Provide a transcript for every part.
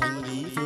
tường vân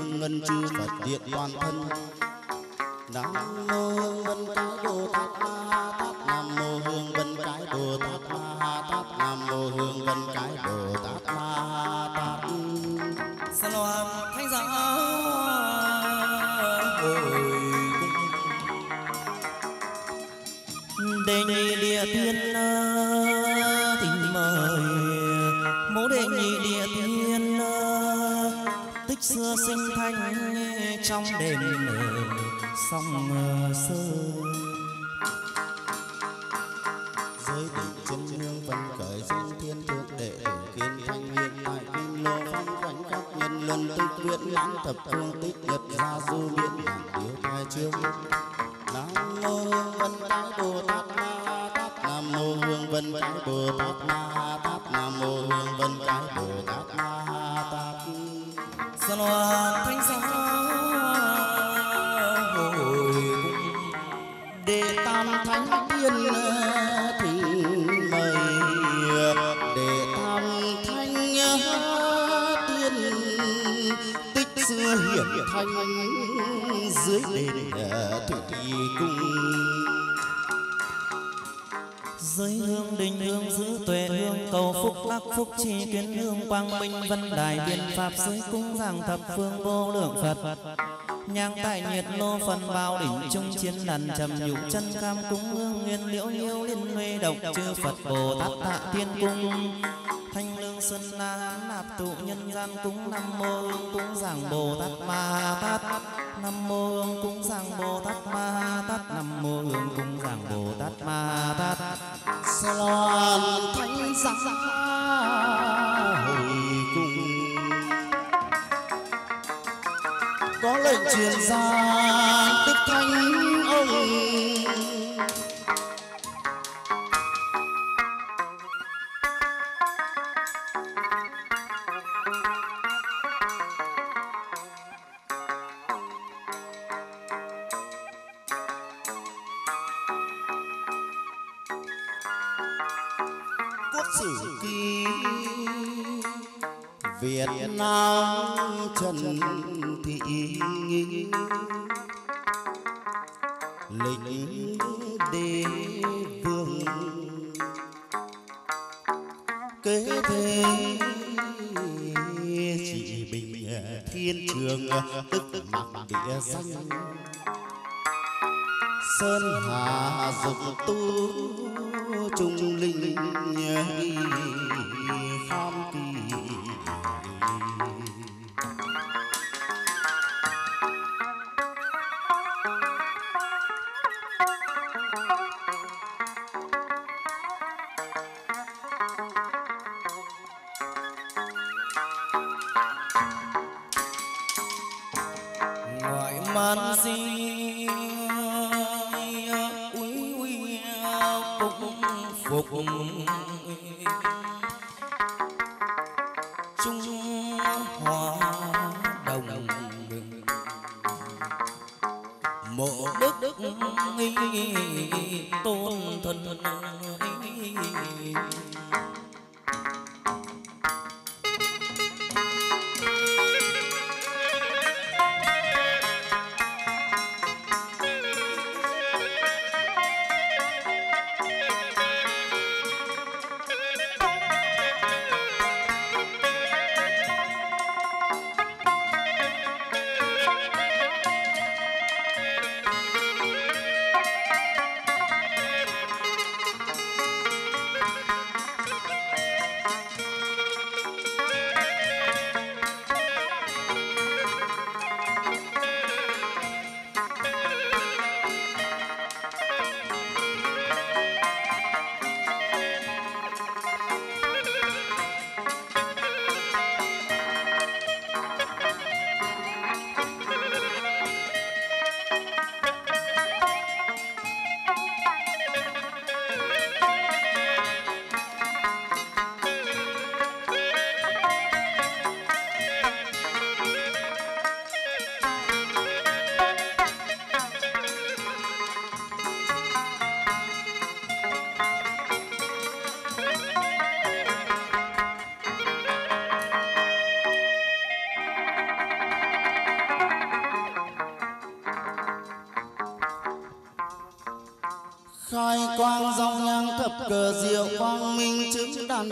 thanh dưới đền thủy cung. Giới hương đình hương giữ tuệ hương cầu phúc đắc phúc trì kiến hương quang minh vân đài biên pháp giới cung giảng thập phương vô lượng phật. Nhang tại nhiệt lô phần bao đỉnh trung chiến lần trầm nhũ chân cam cúng hương nguyên liễu nhiêu liên huê độc chư phật bồ tát tạ thiên cung. Thanh lương xuân na hán nạp tụ nhân gian cúng nam mô hương cúng giảng bồ tát ma tát. Nam mô hương cúng giảng bồ tát ma tát. Nam mô hương cúng giảng bồ tát ma tát. Sa loan thánh giá hồi cung. Có lệnh truyền ra tức thanh Nam Trần Thị Nghi. Lĩnh đế vương. Kế thế chỉ bình thiên trường, Tức mặc địa danh. Sơn Hà dục tu trung linh kham kỳ. Tôn thần.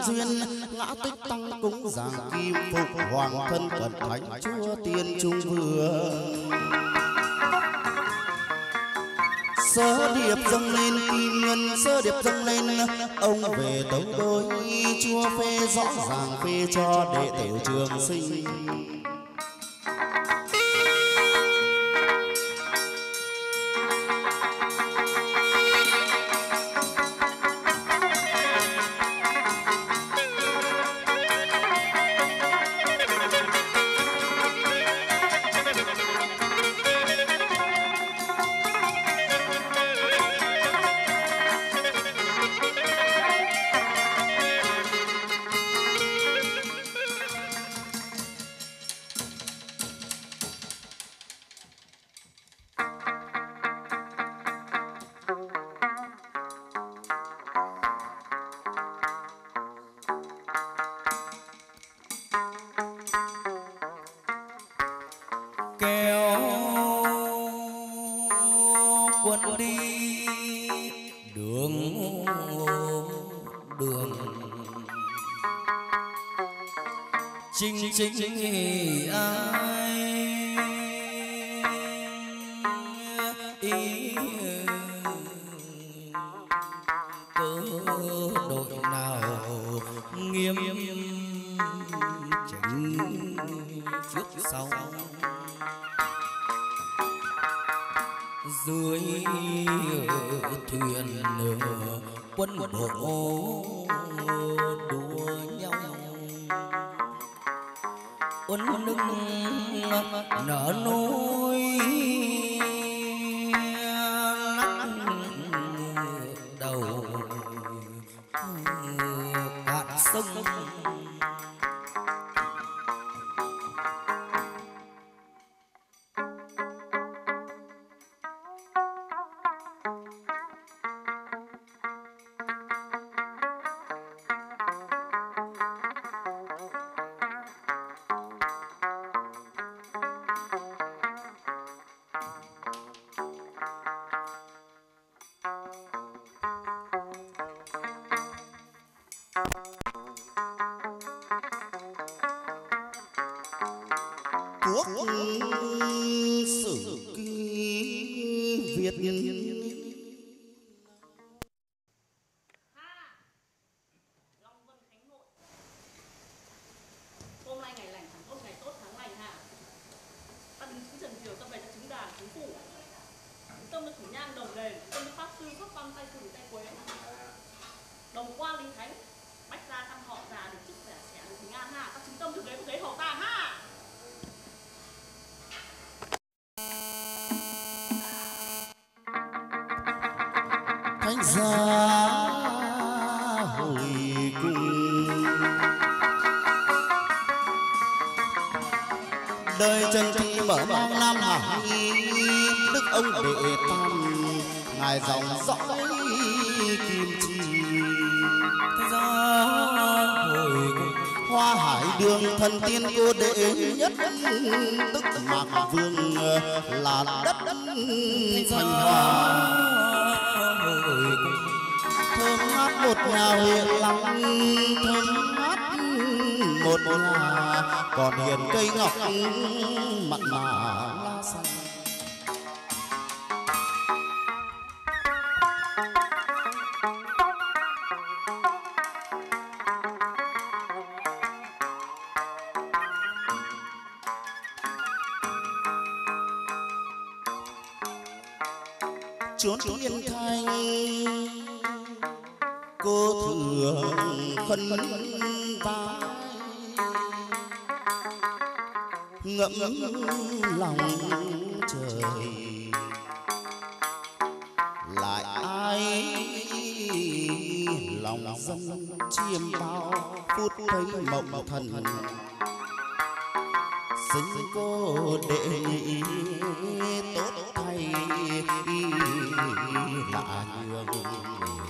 Duyên, ngã tích tăng cúng giảng kim phục, hoàng thân cận thánh, chúa tiên trung vương. Sơ điệp dâng lên kim ngân, sơ điệp dâng lên, ông về tấu đôi, chúa phê rõ ràng phê cho đệ tử trường sinh. chính chốn thiên thanh. Cô thường khấn vái ngậm lòng trời. Lại ai lòng dân chiêm bao phút thấy mộng thần. Sinh cô đệ tốt lạ nhường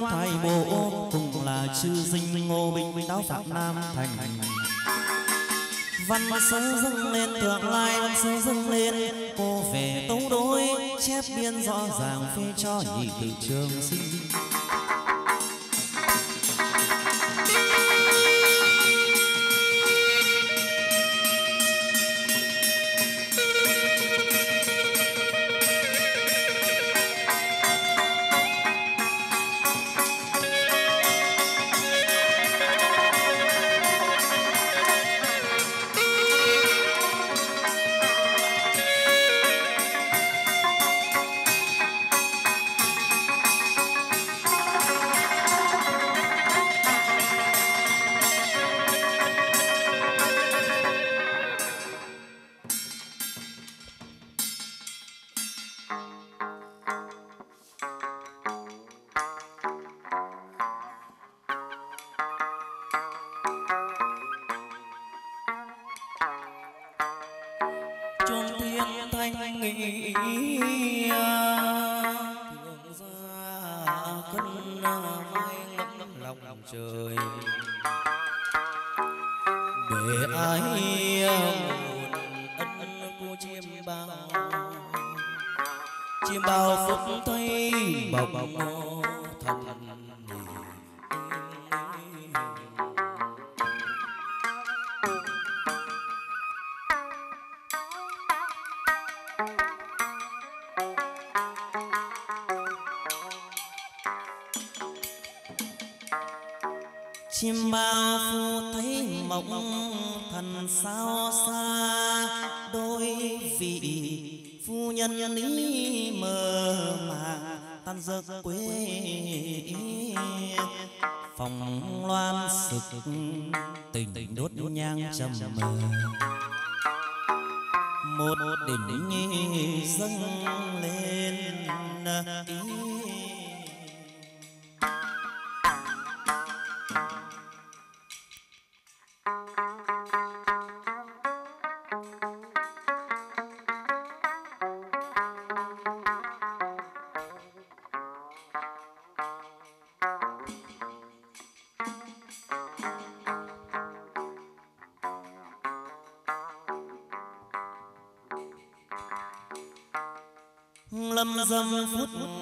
quan thái bộ cùng là chư dinh ngô Bình đáo phạm nam thành. Văn sớ dâng lên tượng lai văn sớ dâng lên, cô về tấu đối, chép biên rõ ràng phê cho nhị tự trường sinh chim bao phu thấy mộng thần sao xa. Đôi vị phu nhân lý mơ màng, tan giấc quê phòng loan sực tình đốt nhang trầm mờ. Một đỉnh dâng lên, ý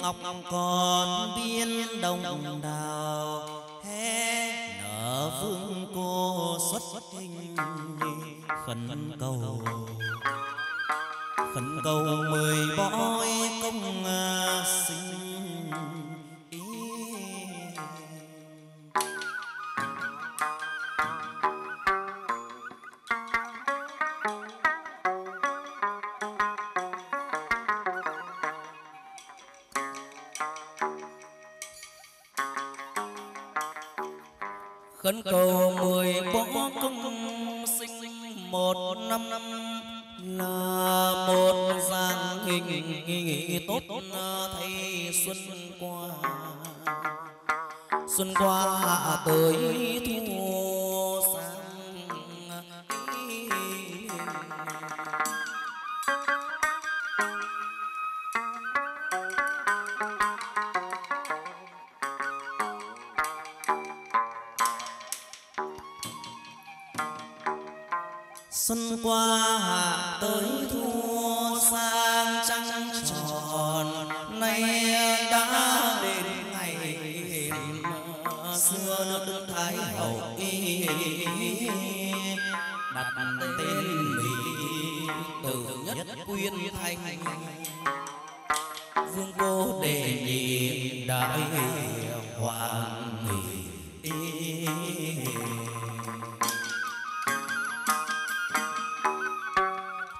ngọc còn biên đồng đà.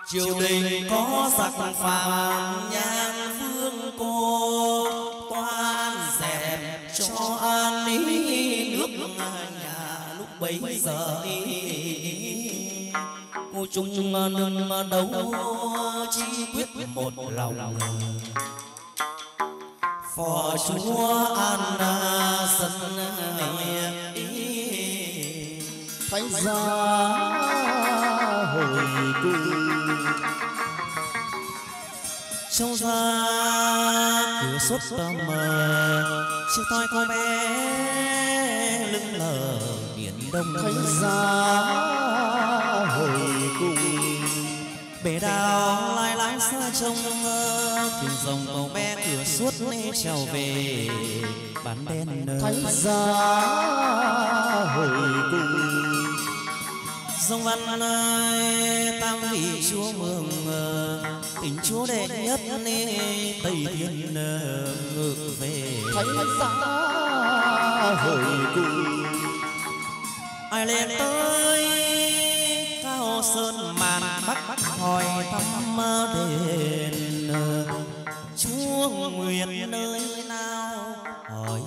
Triều đình có sắc phàm nhan phương cô, toan dẹp cho an ý nước nhà lúc bấy giờ. Cô chung nương đấu chi quyết một lòng. Phò chúa an sân thánh gia hồi cung trông ra cửa xuất mờ chiếc toi cô bé lưng lờ biển đông thánh gia hồi cung bể đào lai lái xa trông thuyền rồng tàu bé cửa suốt lê trèo về. Bán đen nơi thánh gia hồi cung dòng văn ơi tam vị chúa mường tình chúa đệ nhất nê tây thiên ngược về. Thánh gia hồi cung ai lên tới cao sơn màn bắc hỏi thăm đền chúa nguyện nơi nào? hỏi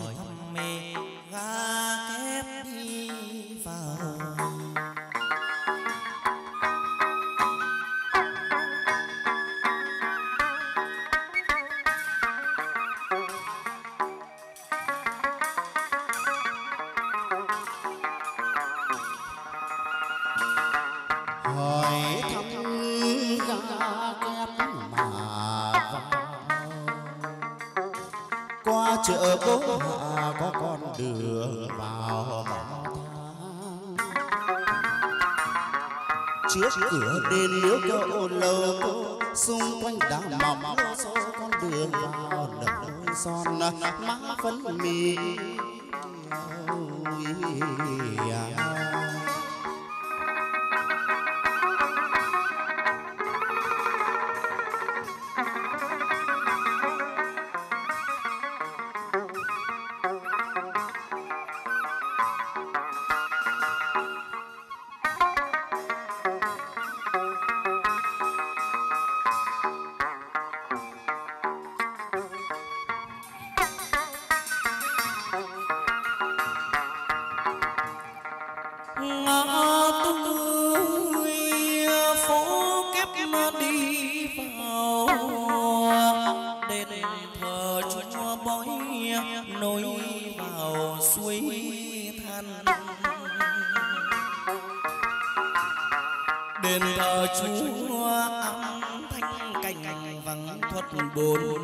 chợ cố hạ có con đường vào mỏ trước cửa đền miếu cậu lầu xung quanh đá mỏng lô con đường vào đập son má phấn mì ôi à. Bốn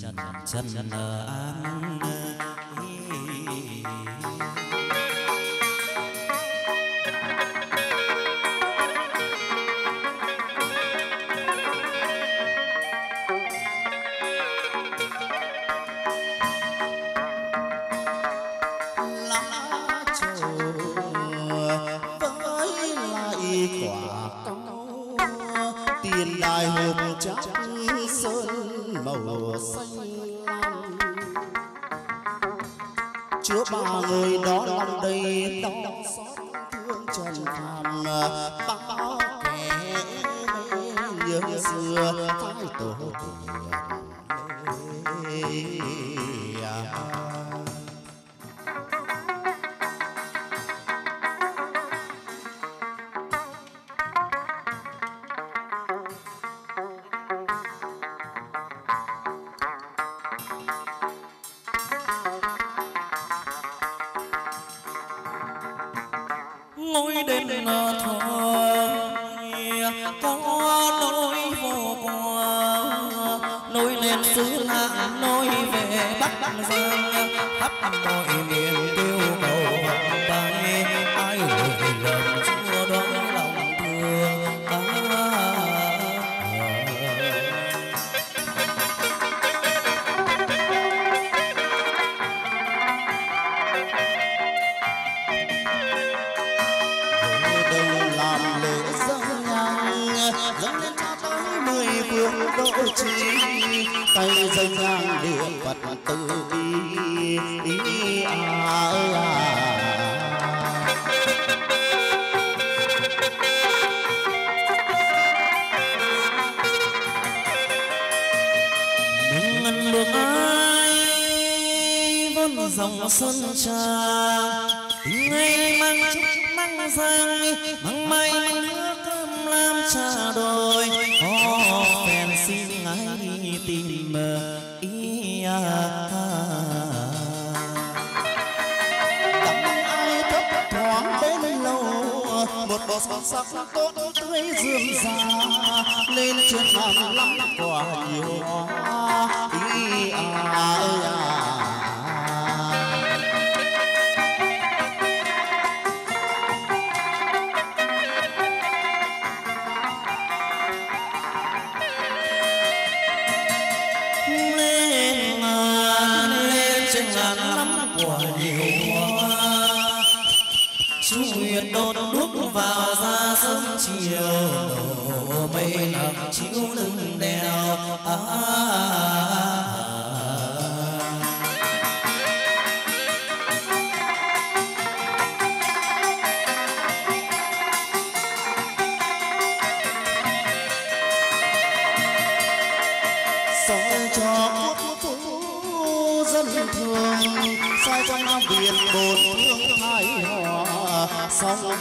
chân chân chân chân an Hãy subscribe cho kênh Ghiền Mì Gõ Để không bỏ lỡ những video hấp dẫn màu xanh chứa ba người đó đây. đầy đau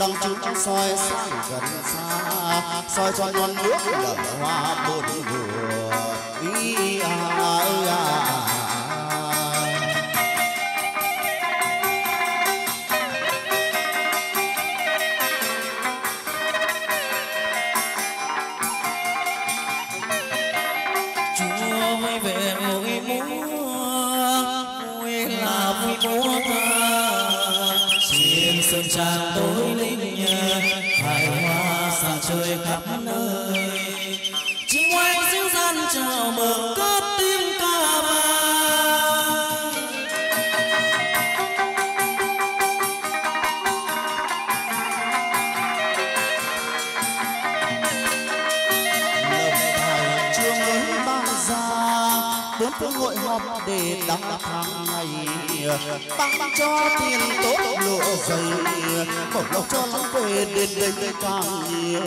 đăng chúng soi sang gần xa soi cho non nước nở hoa bốn mùa ý à. Để đăng thang ngày. Tăng cho tiền tốt lụa dày, một lộc cho lắm về đến đây đây càng nhiều.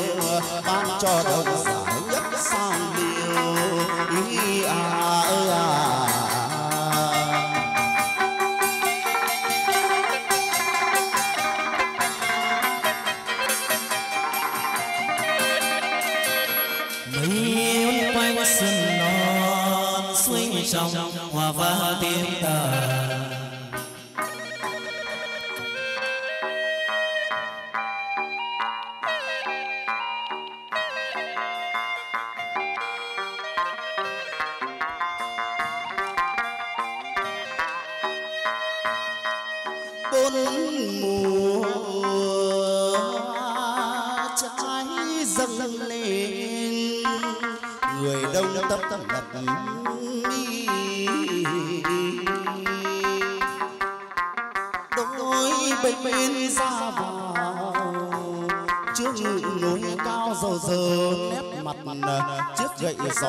Ban cho đồng giải nhất sang điều ý à ơi à.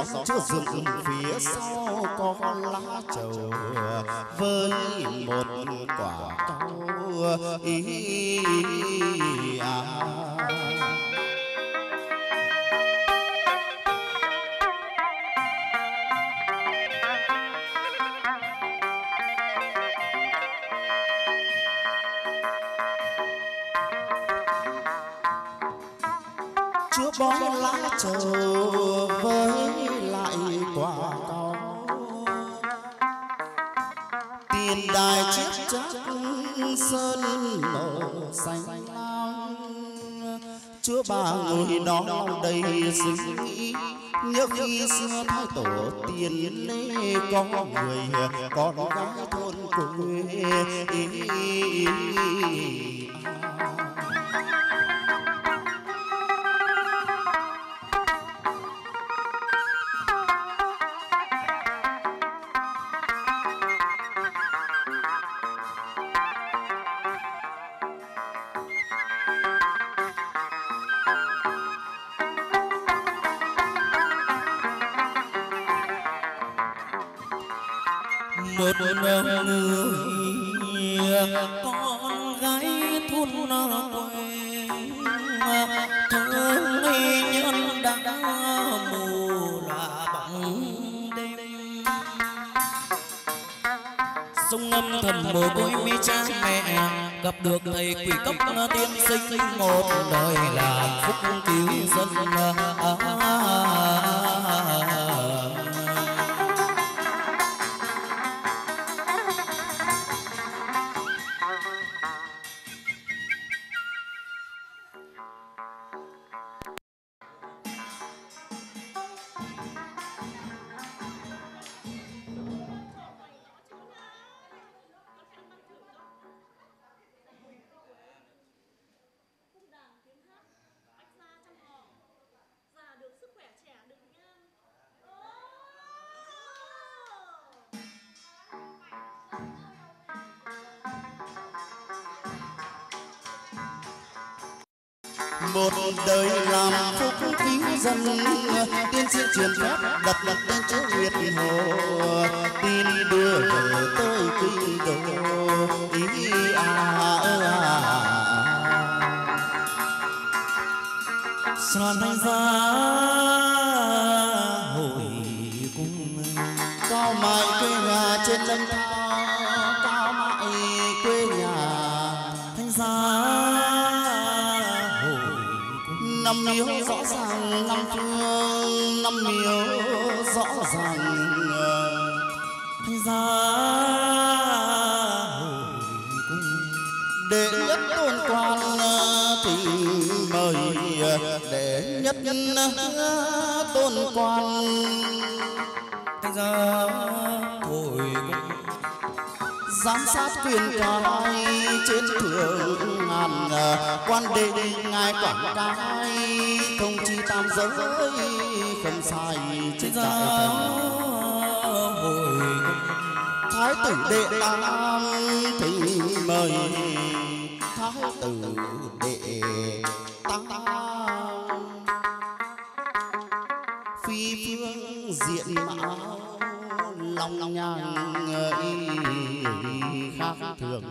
Gió chưa dựng phía sau có lá trầu với một quả cau ý à. bó lá trầu với tiền đài chiếc chắc sơn màu xanh lam chúa bà ngồi đó đầy suy nghĩ nhớ khi xưa thái tổ tiền lê có người con gái thôn quê miếu rõ ràng năm phương năm miếu rõ ràng ờ, ra để đệ nhất tôn quan ờ, thì mời ờ, đệ nhất tôn quan. Ra hồi hội cung giám sát quyền cai trên thượng ngàn quan đệ ngài quảng cai thông chi tam giới không sai trên thành hồi thái tử đệ tam thỉnh mời. Thái tử đệ tam. Phi phương diện mạo lòng nhang ấy khác thường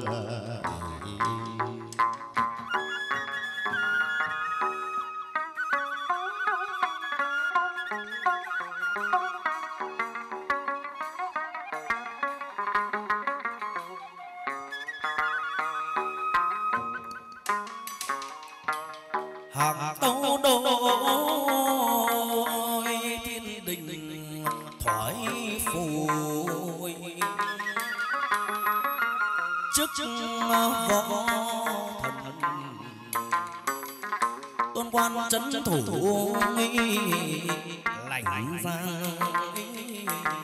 quan trấn thủ lành giang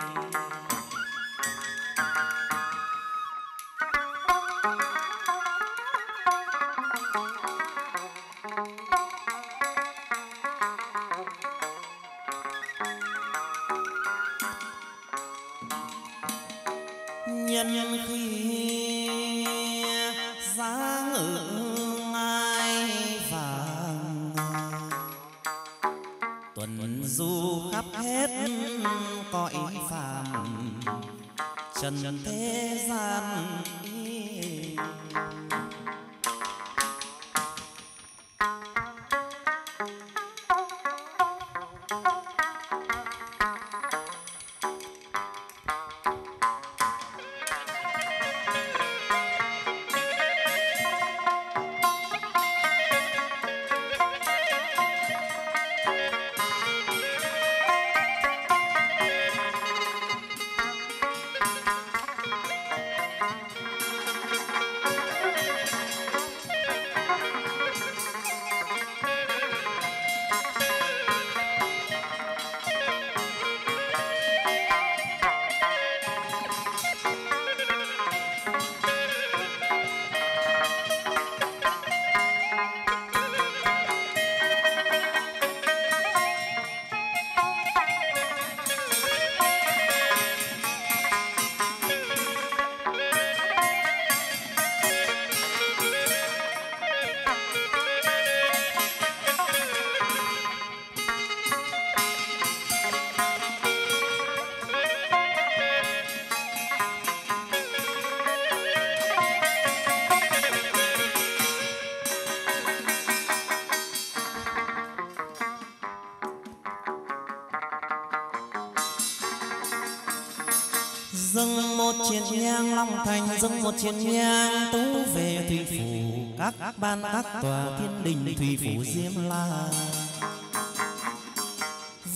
dâng một chiến nhang tú về thủy phủ. Các ban, các tòa thiên đình thủy phủ diêm la.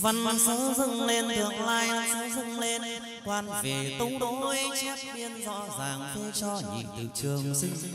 Văn sớ dâng lên, thượng lai sớ dâng lên. Quan về tấu đối chép biên rõ ràng phê cho nhị tự trường sinh.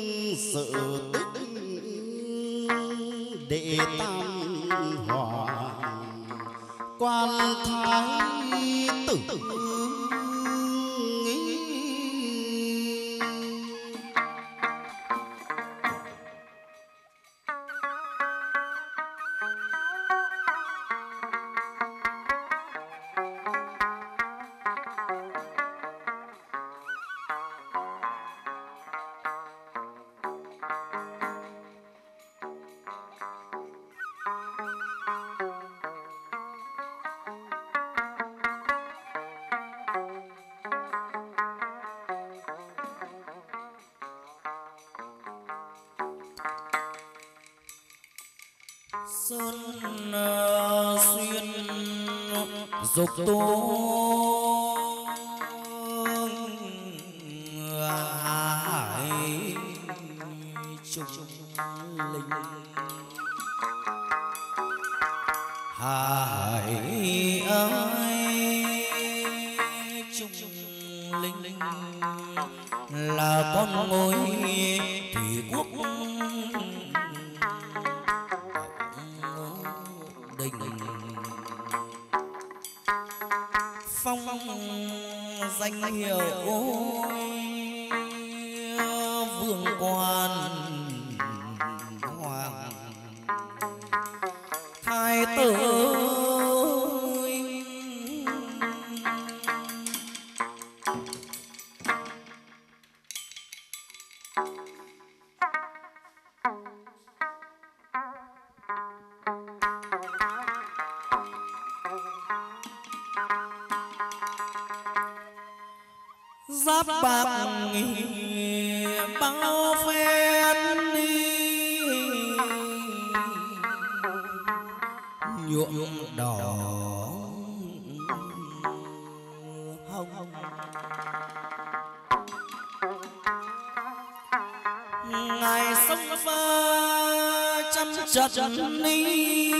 sự tích để tam hòa. Quan thái chất ni.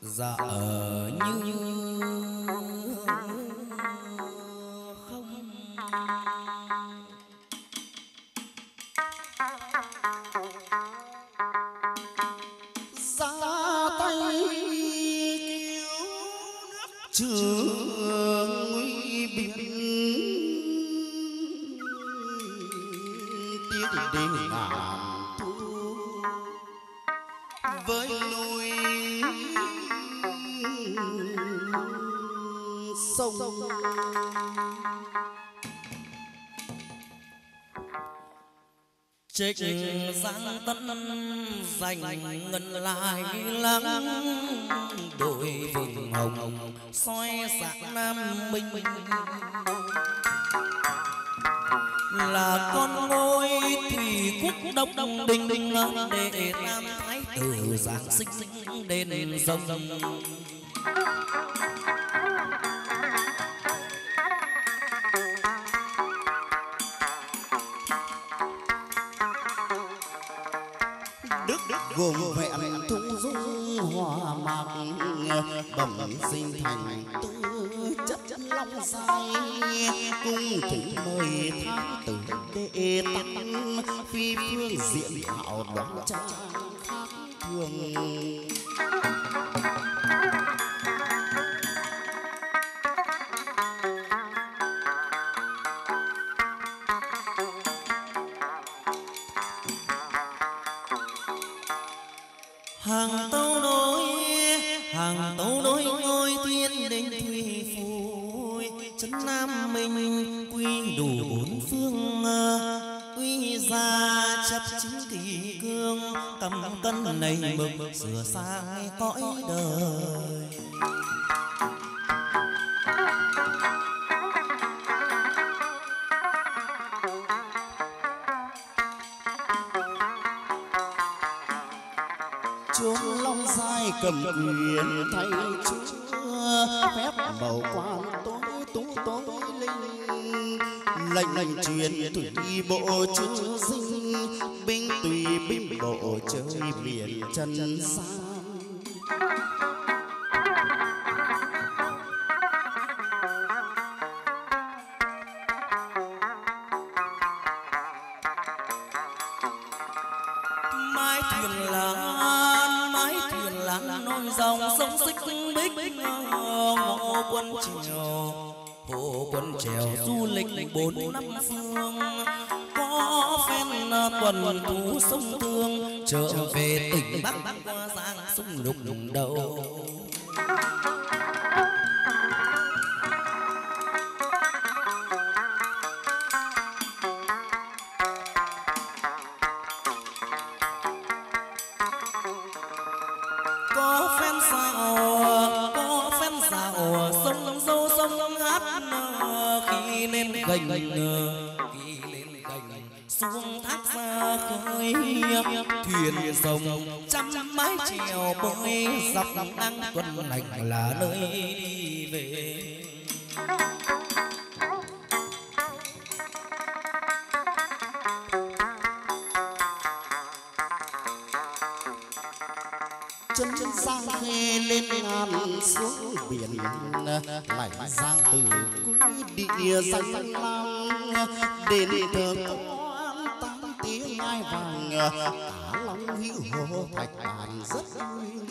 Dạ ở như dành ngân lai lắng đôi vừng hồng soi sáng nam minh là con ngôi thủy quốc đông đông đình đình đệ tam thái tử giáng sinh đền rồng. Vâng đón trăng tháng thường sửa sang cõi đời. lệnh lệnh truyền thủy bộ chú sinh binh tùy binh bộ chơi biển chân xa bốn năm phương, có phen à, tuần tú sông thương, trở về tỉnh bắc, qua giang sông lục đầu. Dọc nắng tuần lạnh là nơi đi về. Chân giang khê lên ngàn xuống biển lại giang từ cuối địa danh lam đến thờ tiếng ngai vàng cả long hữu hồ thạch bàn rất vui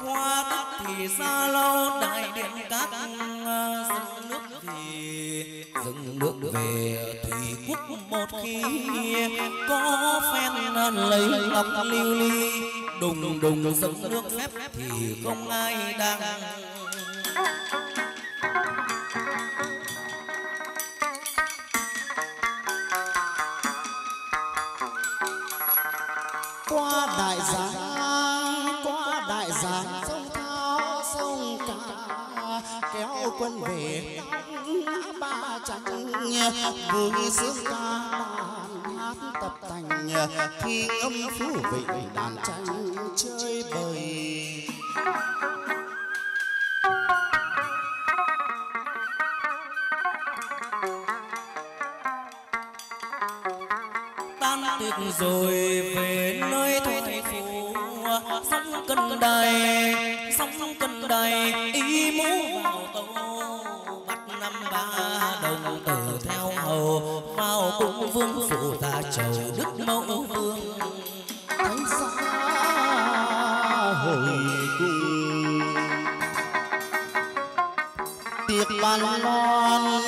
hoa đất thì xa lâu đại điện các dâng nước về dâng nước về thủy quốc một khi có phen lấy ngọc lưu ly đùng đùng dâng nước phép thì không ai đang. Qua đại giang qua đại giang sông thao sông cả. Kéo quân về ba trắng. Vui sướng ca hát tập thành, khi âm phú vị đàn tranh chơi bời. Tan tiệc rồi về nơi thoại phủ, sóng cân đầy sóng cân đầy ý mũ vào tàu bắt năm ba đồng tử theo hầu vào cung vương phụ ta chầu đức mẫu vương. Thánh giá hồi cung tiệc bàn ngon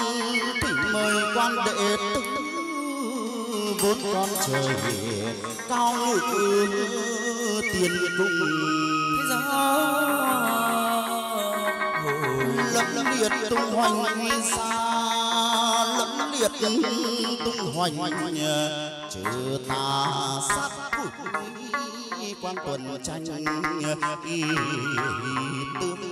thỉnh mời quan đệ tử vốn con trời cao ngự tiền cung. Lẫm liệt tung hoành xa liệt tung hoành trừ tà sát quỷ quan tuần tranh y tương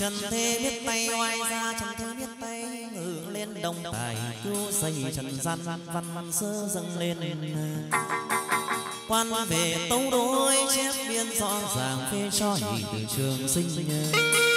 trần thế biết tay oai ra, trần thế biết tay ngự lên đồng tài cứu xây trần gian, văn văn sơ dâng lên. Quan về tấu đối chép biên rõ ràng phê cho nhị từ trường sinh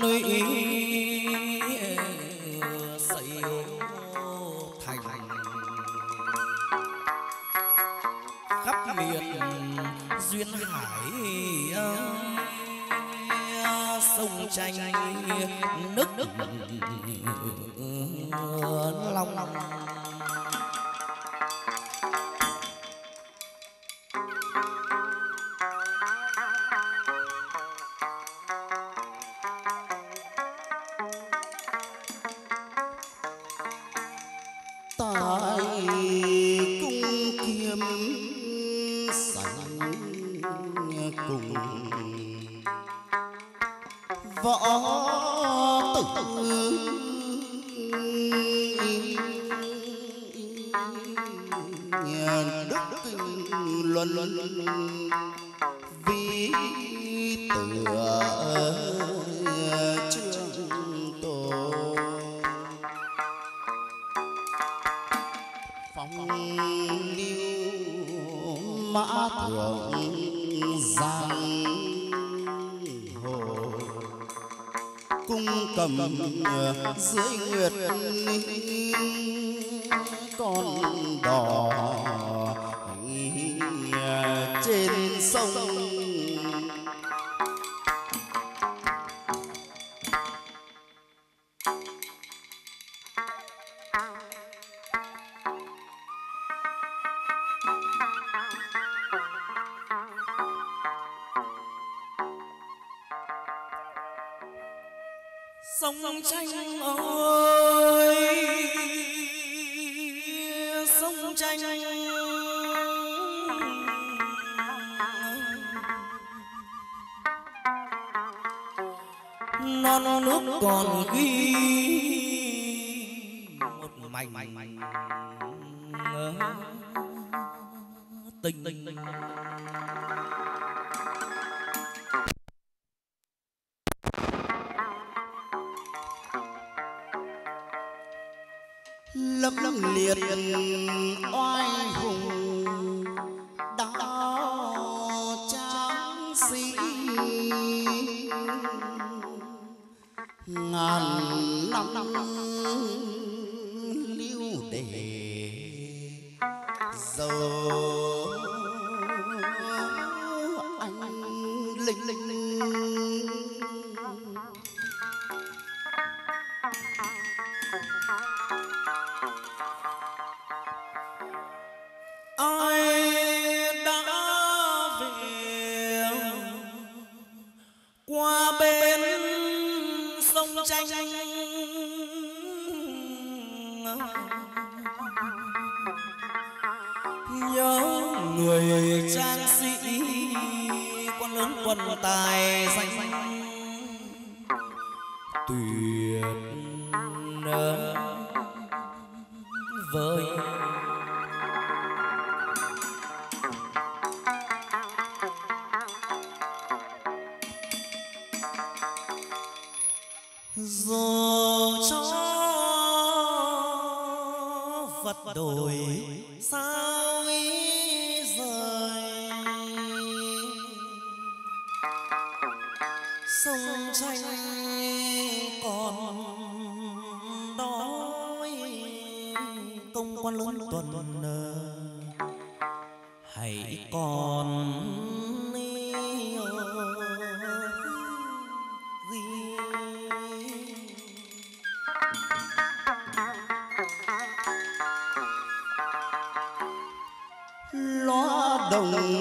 lũy đức luân luân vi tựa trường tổ. Phong lưu mã thượng giang hồ. Cung cầm dưới nguyệt con đò à, trên sông sông dù cho vật đổi sao ý rời, sông tranh còn đói, công quan lớn tuần hãy còn No.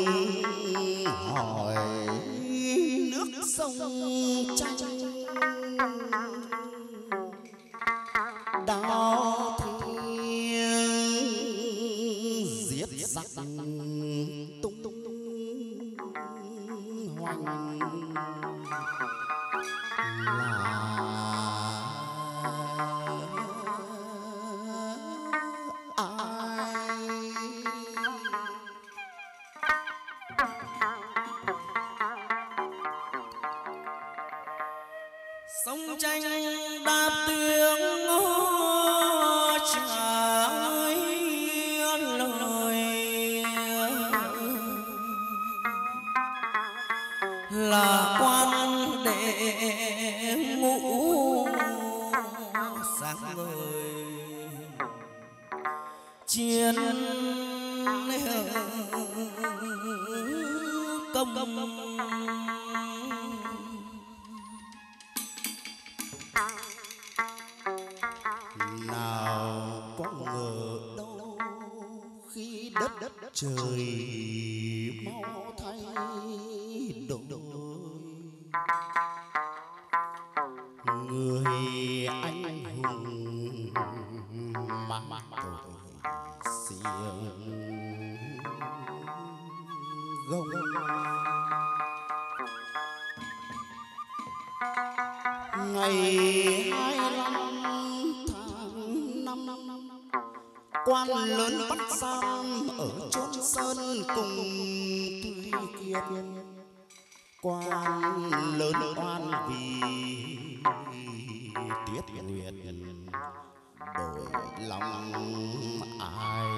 ai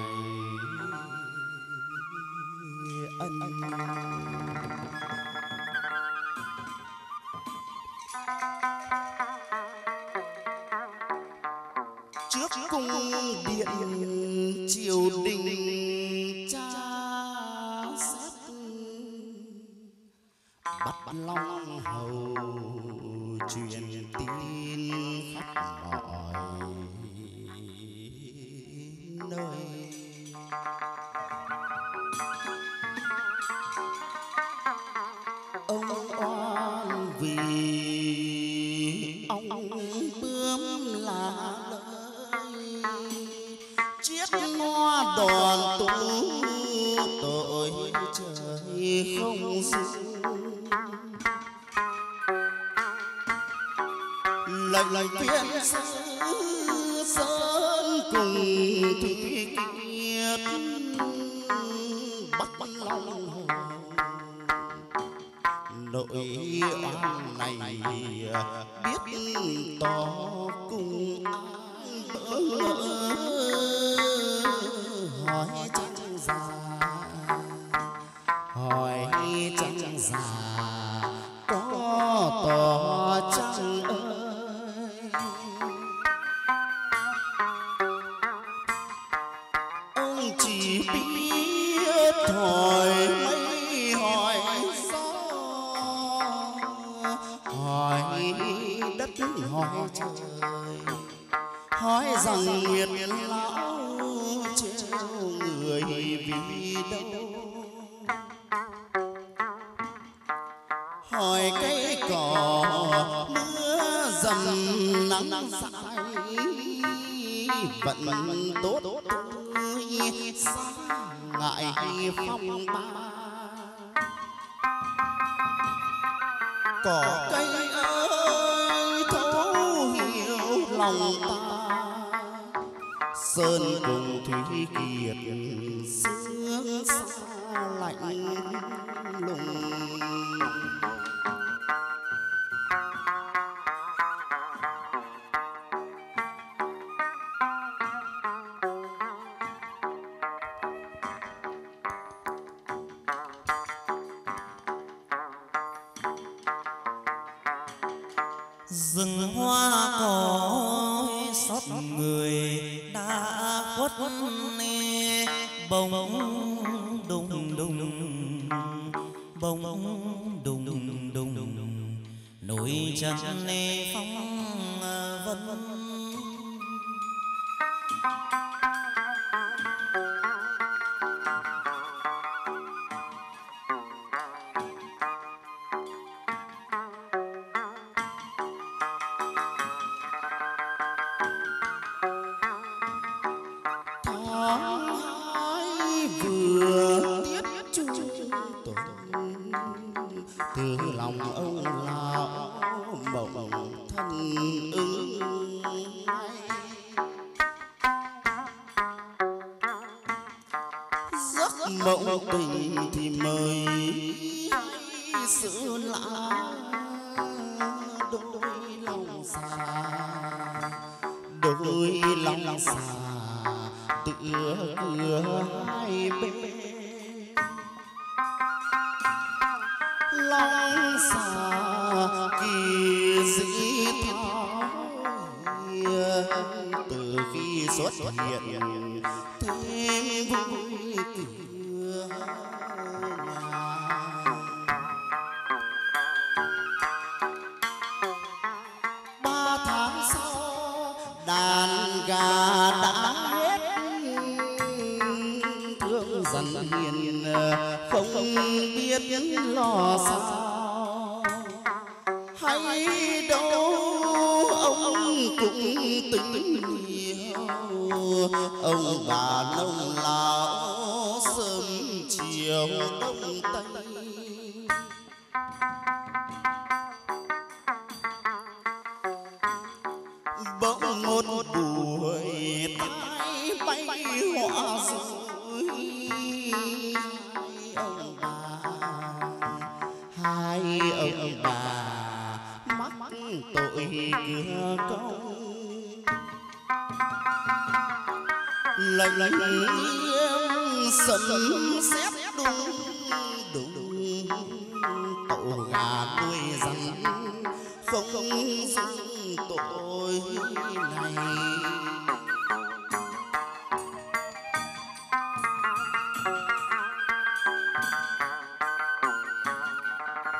ân rừng hoa cỏ xót người đã khuất bông đùng đùng, bông đùng đùng. Đùng nổi trần phong ờ, vân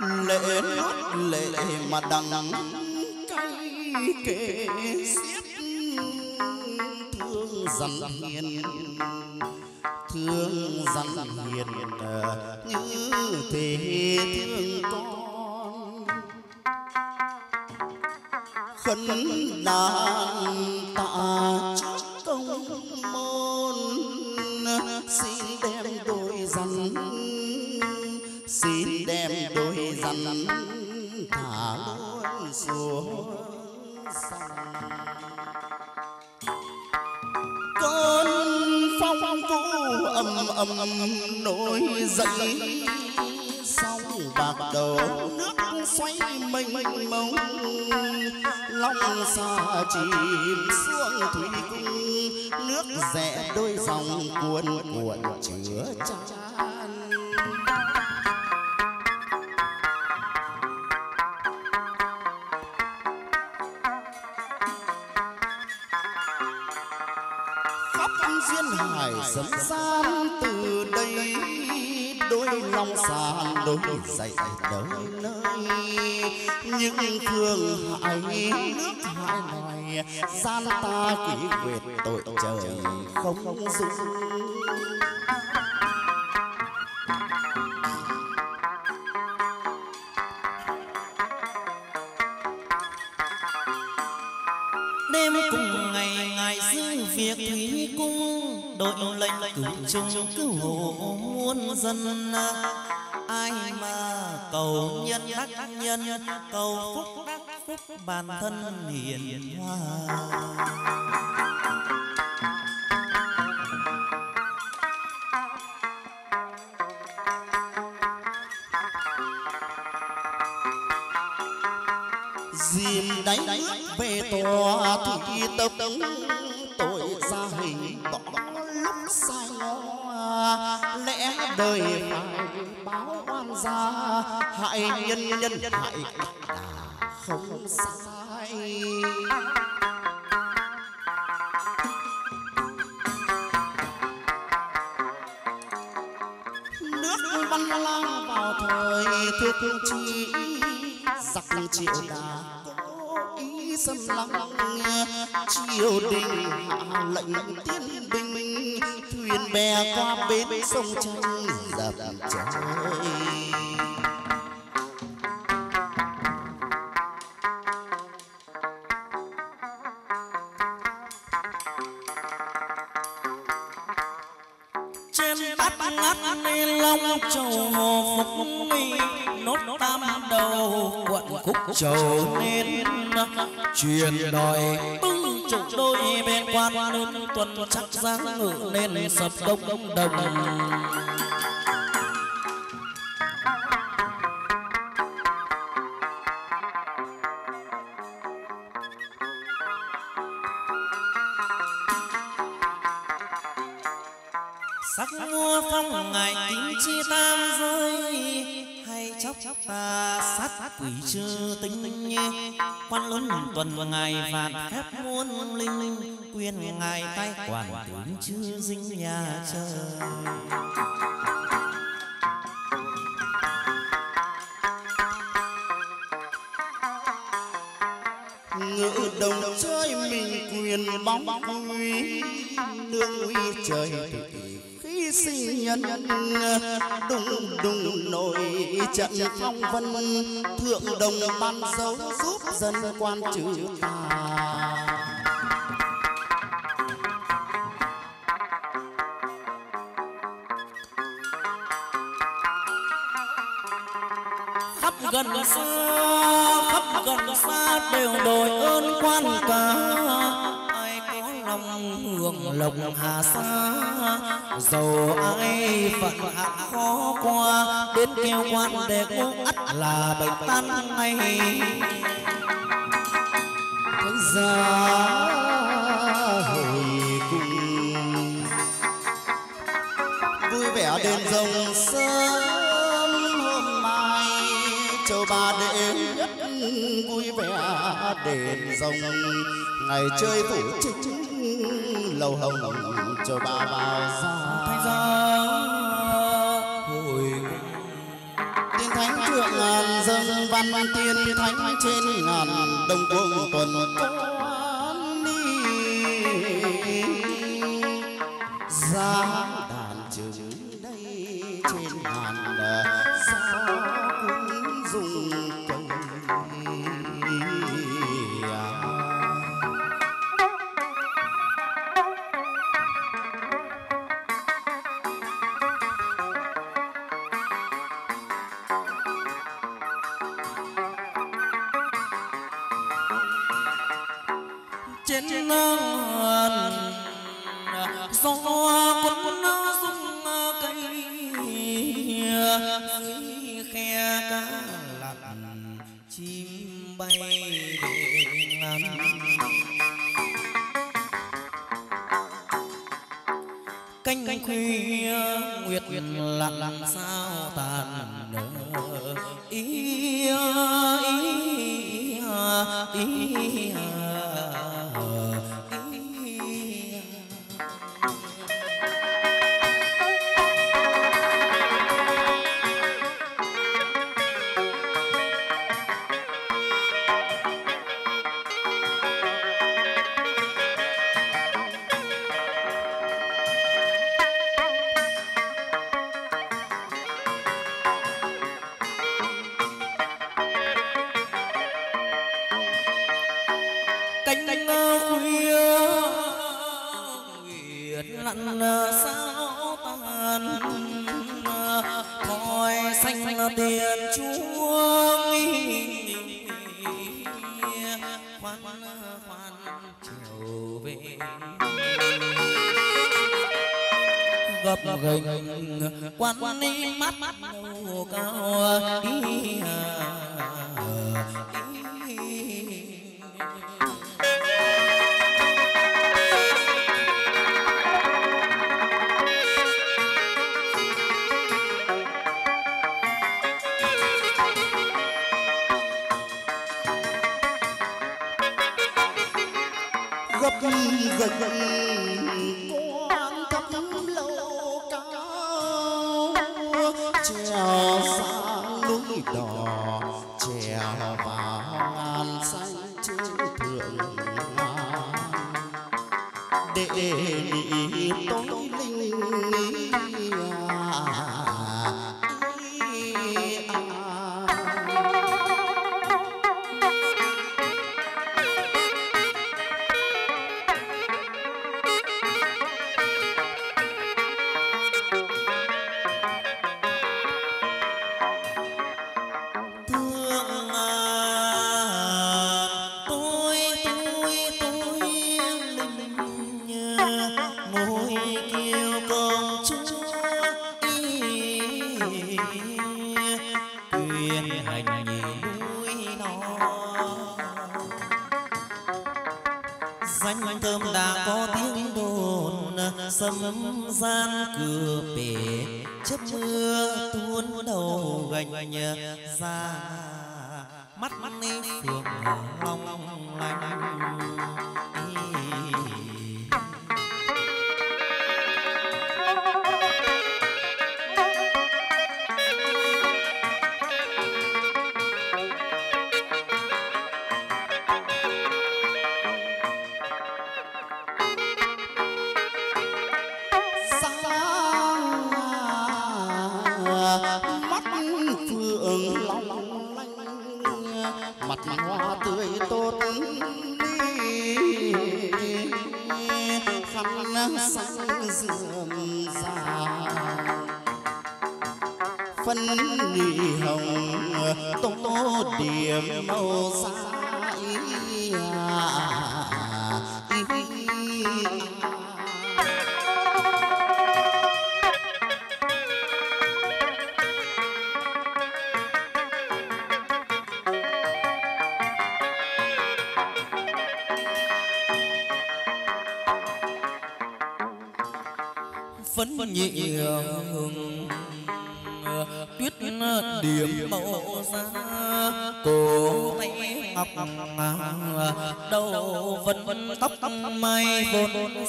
lệ nuốt lệ mà đằng đằng cay kệ xiết thương dằn hiền. Thương dằn hiền ờ, như thế thương con. Khấn nàng âm nỗi nổi dậy sóng bạc đầu nước xoay mênh mông, long xa chìm xuống thủy cung. Nước rẽ đôi dòng cuồn cuộn chứa chan đôi dậy đời nơi. Những phương hại nước hai loài gian ta quỷ quyệt tội trời không dung đêm cùng ngày việc thủy cung đội lệnh cứu chung cứu hộ muôn dân mà cầu nhân đắc nhân, cầu phúc đắc phúc bản thân hiền hòa. Dìm đánh về tòa thị tộc, tội ra hình bỏ lúc sai ngó lẽ đời phải báo oan gia hại nhân nhân hại cả không sai nước văn lang vào thời thuyết chi giặc triệu đà cố ý xâm lăng triều đình hạ lệnh tiên binh thuyền bè qua bến sông trăng dập trời trên bát ngát nên long trầu hồ phục mi, nốt tam đầu quận khúc trầu nên truyền đòi bưng chục đôi bên quan nên tuần chắc dáng ngự nên sập đông đồng. Quan luân tuần ngày vạn phép muôn linh, quyền ngài tay quản tướng chư dinh nhà trời. Ngự đồng chơi mình quyền bóng uy nương uy trời thủy khi sinh nhân, đùng đùng nổi trận phong vân. Thượng đồng ban dấu giúp dân quan trừ tà. Khắp gần xa, khắp gần xa đều đội ơn quan cả ai có lòng lộc hà xa. Dầu ai phận hạ khó qua đến kêu quan để cũng ắt là bệnh tan ngay. Thánh hồi cùng. Vui vẻ đền rồng sớm hôm mai. Châu ba đệ nhất vui vẻ đền rồng. Ngày chơi phủ chính lầu hồng châu ba bao ra thành ra hồi tiên thánh thượng ngàn dâng văn tiên thánh trên ngàn đông quân tuần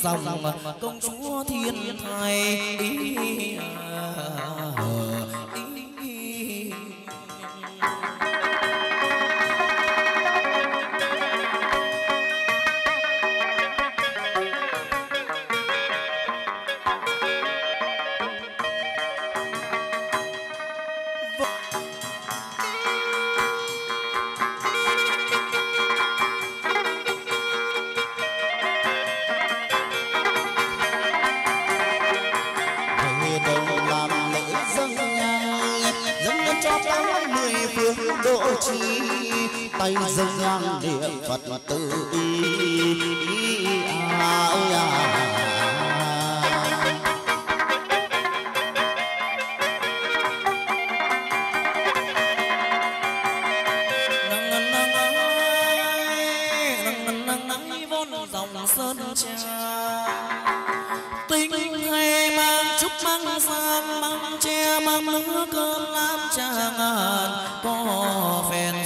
工作吗工 phương độ chi tay dâng ngang niệm phật mà từ bi à, à, à.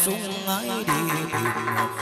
sung ấy đi. tìm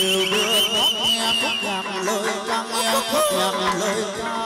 chiều mưa khóc nghe khúc nhạc lời ca nghe khúc nhạc lời ca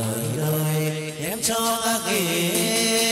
đời đời em cho các nghĩa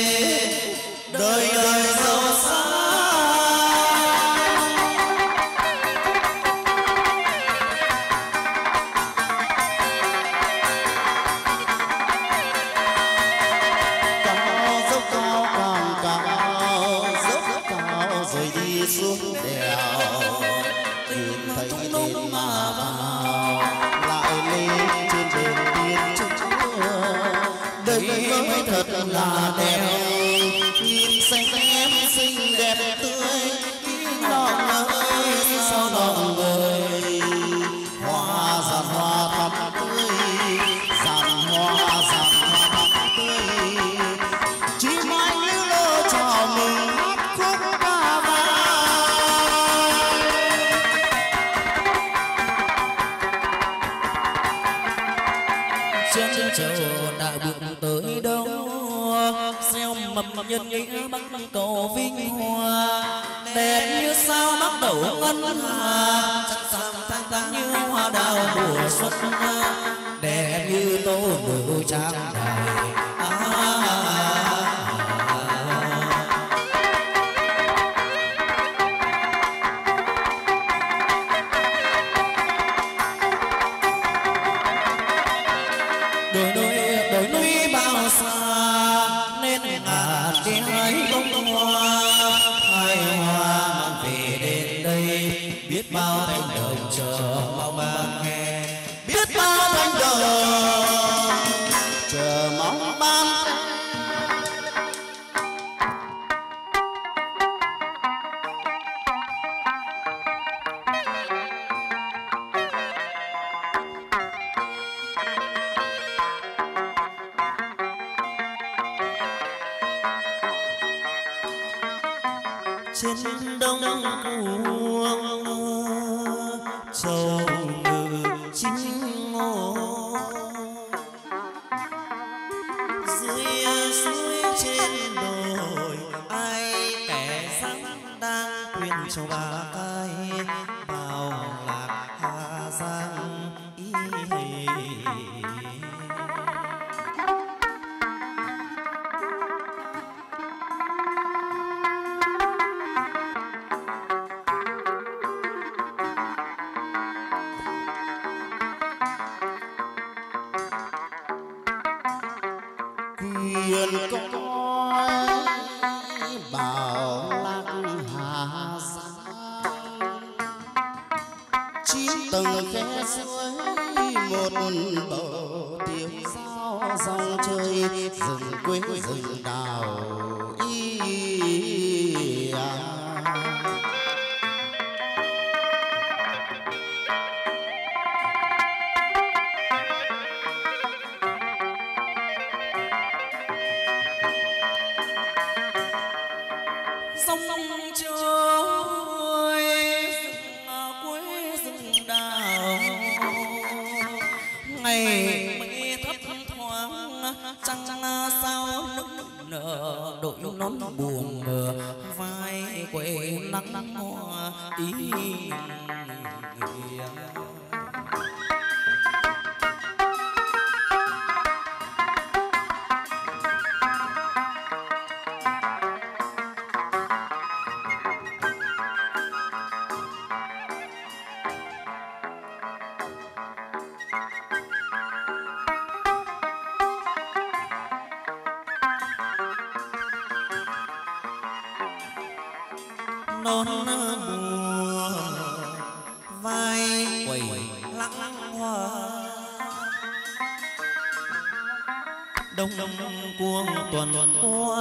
nhân nghĩa bắc cầu vinh hoa. Đẹp như sao bắt đầu ngân hà. Sẵn sàng thanh như hoa đào mùa xuân đẹp như tô nữ trang đài. tuần. hoa